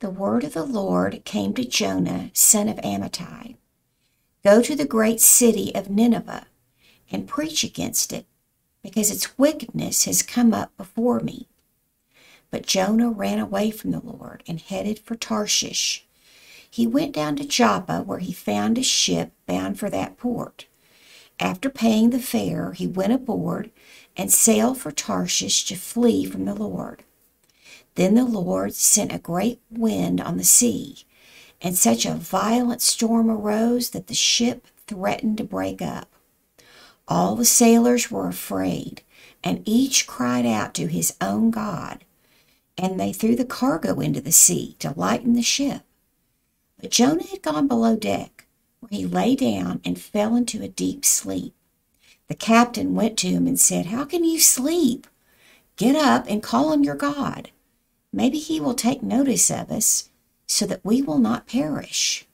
The word of the Lord came to Jonah, son of Amittai Go to the great city of Nineveh and preach against it, because its wickedness has come up before me. But Jonah ran away from the Lord and headed for Tarshish. He went down to Joppa, where he found a ship bound for that port. After paying the fare, he went aboard and sailed for Tarshish to flee from the Lord. Then the Lord sent a great wind on the sea, and such a violent storm arose that the ship threatened to break up. All the sailors were afraid, and each cried out to his own God, and they threw the cargo into the sea to lighten the ship. But Jonah had gone below deck, where he lay down and fell into a deep sleep. The captain went to him and said, How can you sleep? Get up and call on your God. Maybe he will take notice of us so that we will not perish.